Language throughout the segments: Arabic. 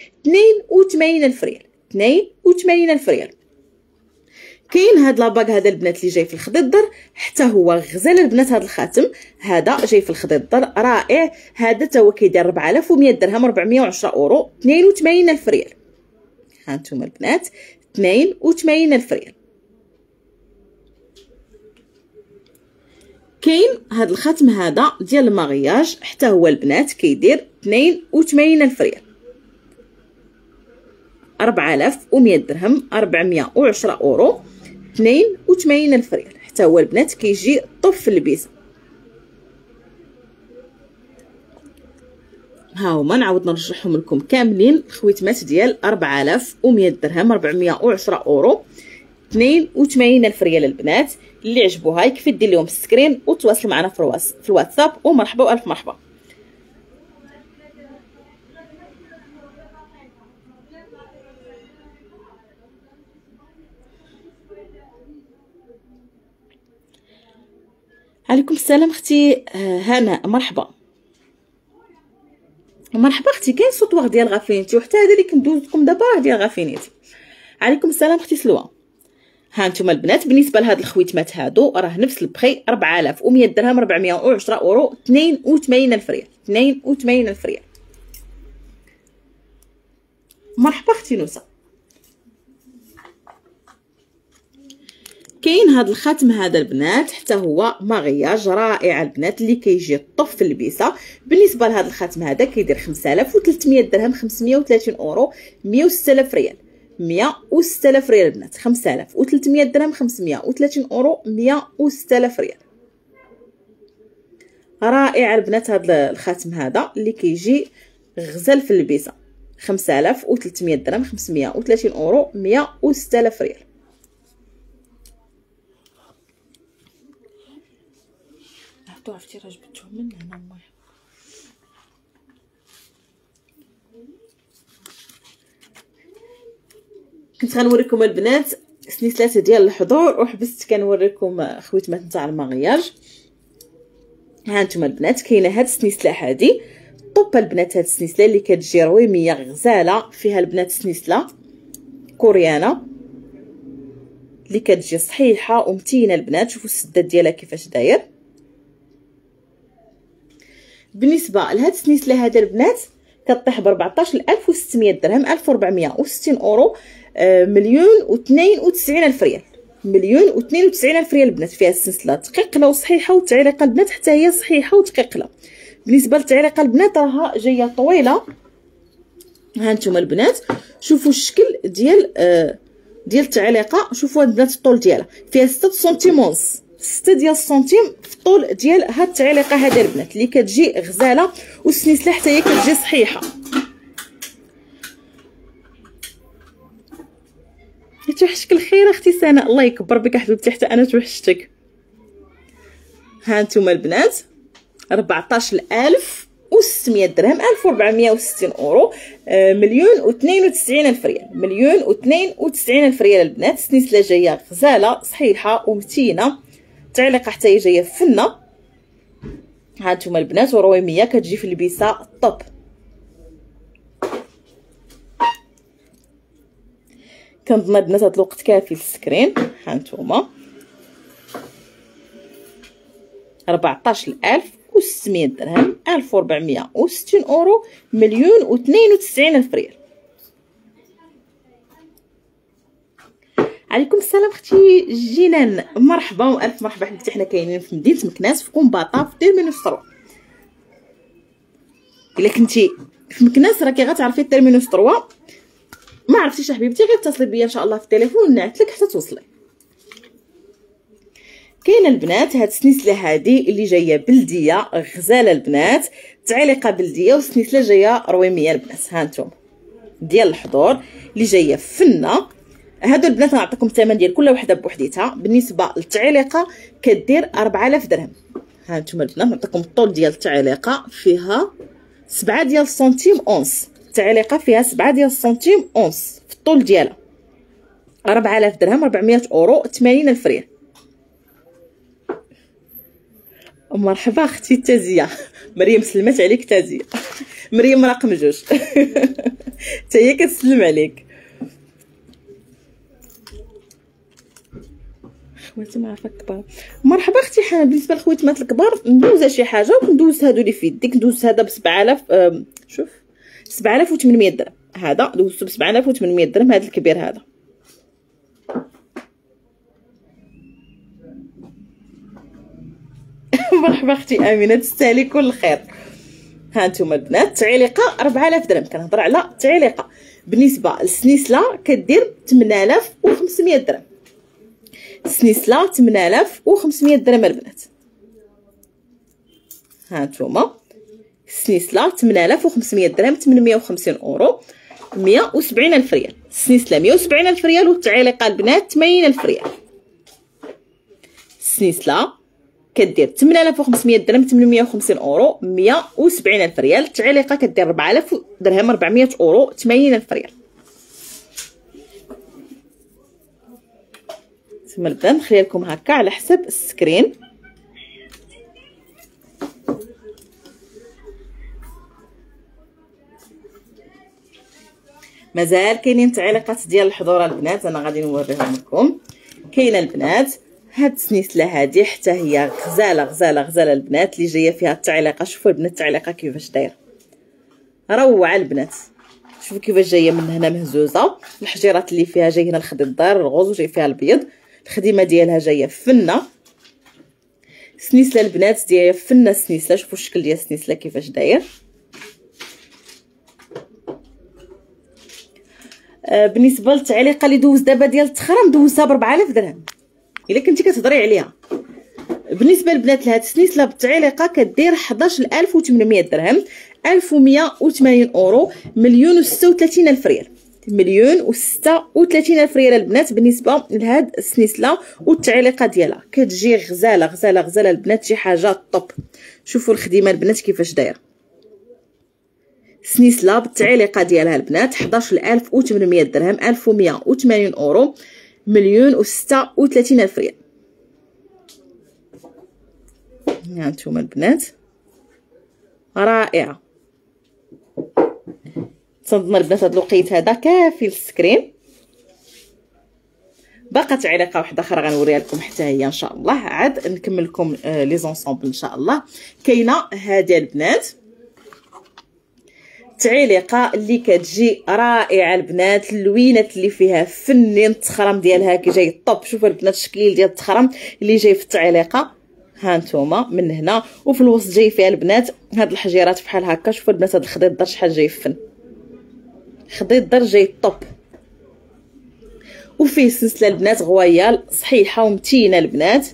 82 الف ريال 82 الف ريال كاين هاد la bague هذا البنات اللي جاي في الخضر حتى هو غزال البنات هاد الخاتم. هذا جاي في الخضر رائع. هذا تا هو كيدير 4100 درهم 410 اورو. 82 الف ريال ها نتوما البنات 82 الف ريال كاين هاد الخاتم هذا ديال المغياج حتى هو البنات كيدير 82 الف ريال 4100 درهم 410 أورو 82 ألف ريال. حتى هو البنات كيجي top في اللبسه ها هما نعاود نرجعهم لكم كاملين. الخويتمات ديال 4100 درهم 410 أورو 82 ألف ريال البنات. اللي عجبوها يكفي دير لهم ال screen وتواصلوا معنا في الواتساب. ومرحبا وألف مرحبا. عليكم السلام أختي آه، هنا مرحبا. مرحبا أختي كاين sautoir ديال غافينيتي وحتى هذا اللي كندوز لكم دابا راه ديال غافينيتي عليكم السلام أختي سلوى. ها نتوما البنات بالنسبة لهاد الخويتمات هادو راه نفس البخي 4100 درهم 410 أورو 82 ألف ريال. 82 ألف ريال. مرحبا أختي نوسة. كاين هذا الخاتم هذا البنات حتى هو مغياج رائع. البنات اللي كيجي طف في اللبسه بالنسبة لهذا الخاتم هذا كيدير 5300 درهم 530 أورو 106000 ريال. 106000 ريال البنات 5300 درهم 530 أورو 106000 ريال. رائع البنات هذا الخاتم هذا اللي كيجي غزال في اللبسه 5300 درهم 530 أورو 106000 ريال. عرفتو عرفتي راه جبدتهم من هنا الله كنت غنوريكم البنات سنيسلات ديال الحضور وحبست كنوريكم خويتمات نتاع المغياج ها نتوما البنات كاينة هاد السنيسله هادي. طوب البنات هاد السنيسله اللي كتجي رويمية غزالة فيها البنات سنيسله كوريانة اللي كتجي صحيحة ومتينة البنات. شوفوا السداد ديالها كيفاش داير. بالنسبة لهاد السنيسله هذا البنات كطيح ب 14600 درهم 1460 أورو آه، مليون و92 ألف ريال. مليون و92 ألف ريال البنات فيها السلسلة. دقيقه وصحيحة والتعليقه البنات حتى هي صحيحة ودقيقه بالنسبة للتعليقه البنات راها جاية طويلة. ها أنتم البنات شوفوا الشكل ديال آه ديال التعليقة. شوفوا البنات الطول ديالها. فيها 6 سنتيم ونص 6 ديال السنتيم في الطول ديال هاد التعليقة هذه البنات اللي كتجي غزالة والسنيسله حتى هي كتجي صحيحة. توحشك الخير أختي سناء الله يكبر بك حبيبتي حتى أنا توحشتك. ها نتوما البنات 14600 و600 درهم 1460 أورو آه، مليون و92 ألف ريال. مليون و92 ألف ريال البنات سنيسله جاية غزالة صحيحة ومتينة. تعليقه حتى هي جاية فنه ها نتوما البنات ورويميه كتجي في اللبسه top كنظن البنات هاد الوقت كافي لل screen. ها نتوما. 14600 درهم 1460 أورو مليون و 92 ألف ريال. عليكم السلام أختي جينان مرحبا وألف مرحبا. حبيبتي حنا كاينين في مدينة مكناس في كومباطا في تيرمينوس 3 إلا كنتي في مكناس راكي غتعرفي تيرمينوس 3 ما عرفتيش حبيبتي غير اتصلي بيا إن شاء الله في التليفون نعتلك حتى توصلي. كاينة البنات هاد السنيسلة هادي اللي جاية بلدية غزالة البنات تعليقة بلدية والسنيسلة جاية رويميه البنات. ها ديال الحضور اللي جاية فنة هادو البنات نعطيكم الثمن ديال كل وحدة بوحديتها بالنسبة للتعليقة كدير 4000 درهم. ها أنتم البنات نعطيكم الطول ديال التعليقة فيها 7 ديال السنتيم أونس. التعليقة فيها 7 ديال السنتيم أونس في الطول ديالها. 4000 درهم 400 أورو 80 ألف ريال. مرحبا أختي تازية. مريم سلمت عليك تازية. مريم رقم جوج. حتى هي كتسلم عليك. خواتم عارفه الكبار مرحبا أختي حنا بالنسبة للخويتمات الكبار ندوز شي حاجة وندوز هادو اللي في يديك ندوز هذا ب 7000 شوف 7800 درهم. هذا دوزتو ب 7800 درهم هذا الكبير هذا. مرحبا أختي أمينة تستاهلي كل خير. ها نتوما البنات تعليقة 4000 درهم. كنهضر على تعليقة. بالنسبة للسنيسله كدير 8500 درهم. سنيسله 8500 درهم البنات. ها نتوما. سنيسله 8500 درهم 850 أورو 170 ألف ريال. سنيسله 170 ألف ريال والتعليقه البنات 80 ألف ريال. سنيسله كدير 8500 درهم 850 أورو 170 ألف ريال. التعليقه كدير 4000 درهم 400 أورو 80 ألف ريال. ثم نبدا نخلي لكم هكا على حسب ال screen. مازال كاينين تعليقات ديال الحضور البنات أنا غادي نوريهم لكم. كاينة البنات هاد السنيسله هادي حتى هي غزالة غزالة غزالة البنات اللي جاية فيها التعليقة. شوفوا البنات التعليقة كيفاش دايرة. روعة البنات. شوفوا كيفاش جاية من هنا مهزوزة. الحجيرات اللي فيها جاي هنا الخد الدار الغوز وجاي فيها البيض. الخديمه ديالها جاية فنة. سنيسلة البنات ديالها فنة سنيسلة. شوفوا الشكل ديال السنيسلة كيفاش داير. آه بالنسبة للتعليقة اللي دوز دابا ديال التخرم دوزها ب 4000 درهم. إلا كنتي كتهضري عليها. بالنسبة للبنات لهاد السنيسلة بالتعليقة كدير 11800 درهم. 1180 أورو مليون و 36 ألف ريال. مليون و 36 ألف ريال البنات بالنسبة لهاد السنيسلة والتعليقة ديالها. كتجي غزالة غزالة غزالة البنات شي حاجة top شوفوا الخديمه البنات كيفاش دايرة. سنيسلة بالتعليقة ديالها البنات 11800 درهم 1180 أورو مليون و ستة و تلاتين ألف ريال. ها نتوما البنات. رائعة. تنظن البنات هاد الوقيت هذا كافي لل screen باقا تعليقه واحدة أخرى غنوريها لكم حتى هي إن شاء الله. عاد نكمل لكم آه، les ensembles إن شاء الله. كاينة هذه البنات. تعليقة اللي كتجي رائعة البنات اللوينات اللي فيها فنين التخرم ديالها كي جاي طوب شوفوا البنات الشكليل ديال التخرم اللي جاي في التعليقة. ها نتوما من هنا. وفي الوسط جاي فيها البنات. هاد الحجيرات بحال هكا. شوفوا البنات هاد الخضيط دار شحال جاي فن. خضيط دار جاي طوب وفيه سلسلة البنات غويال صحيحة ومتينة البنات.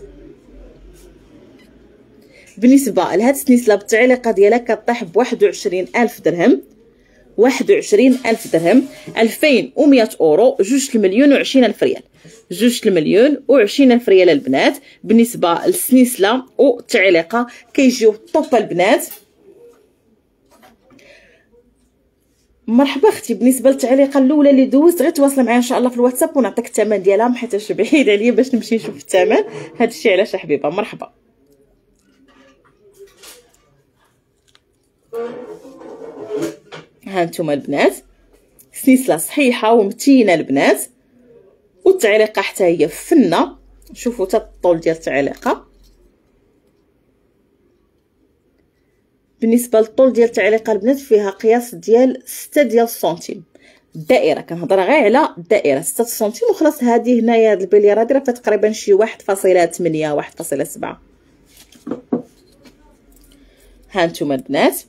بالنسبة لهاد السلسلة بالتعليقه ديالها كطيح ب 21000 درهم. واحد وعشرين ألف درهم. ألفين ومية أورو جوج المليون وعشرين ألف ريال. جوج المليون وعشرين ألف ريال البنات. بالنسبة للسنيسلة والتعليقة كيجيو طوب البنات. مرحبا أختي بالنسبة للتعليقة الأولى اللي دوزت غير تواصل معايا إن شاء الله في الواتساب ونعطيك الثمن ديالها حيت بعيد عليا باش نمشي نشوف الثمن هادشي علاش حبيبة؟ مرحبا. ها نتوما البنات سلسلة صحيحة ومتينة البنات والتعليقة حتى هي فنة. شوفوا حتى الطول ديال التعليقة. بالنسبة للطول ديال التعليقه البنات فيها قياس ديال 6 ديال السنتيم. الدائره كنهضر غير على الدائره 6 سنتيم وخلاص هذه هنايا هاد البليره دايرة تقريبا شي 1.8 1.7 ها نتوما البنات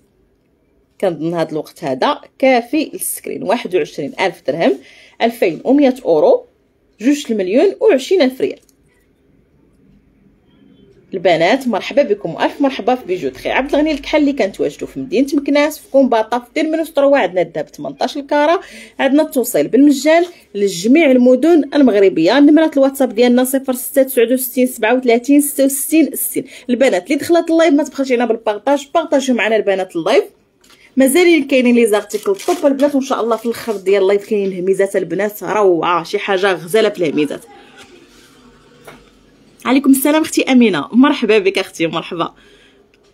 كنظن هذا الوقت هذا كافي للسكرين. واحد وعشرين ألف درهم ألفين ومية أورو جوج المليون وعشرين ألف ريال. البنات مرحبا بكم الف مرحبا في بيجو خير عبد الغني الكحل اللي كنتواجدوا في مدينة مكناس في كومباطا في دير منوس تروا عندنا الذهب 18 كاره عندنا التوصيل بالمجان لجميع المدن المغربية. نمرة الواتساب ديالنا 0669 37 66 60 البنات اللي دخلت ال live ما تبخلش علينا بال partage بارطاجيو معنا البنات ال live. مازالين كاينين les articles top البنات وإن شاء الله في الآخر ديال ال live كاينين هميزات البنات. روعه شي حاجة غزالة في الهميزات عليكم السلام أختي أمينة. مرحبا بك أختي مرحبا.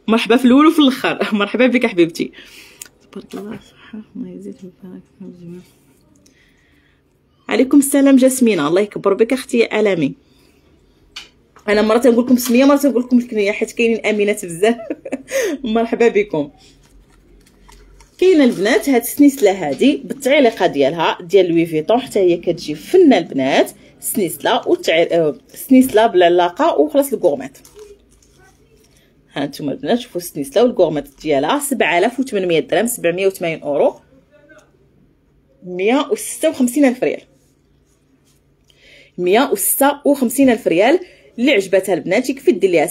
مرحبا في الأول وفي الآخر. مرحبا بك حبيبتي. تبارك الله صحة الله يزيد الجميع عليكم السلام جاسمينة. الله يكبر بك أختي ألامي. أنا مرات نقول لكم سمية مرات نقول لكم الكنيه حيت كاينين أمينات بزاف. مرحبا بكم. كاينة البنات هاد السنيسلة هادي بالتعليقة ديالها ديال لوي فيتون حتى هي كتجي فنة البنات. سنيسله وتعل... آه، سنيسله بالعلاقه وخلاص الكورميط ها نتوما البنات شوفوا السنيسله والكورميط ديالها 7800 درهم 780 أورو 156 ألف ريال. 156 ألف ريال اللي عجبتها البنات يكفي دير ليها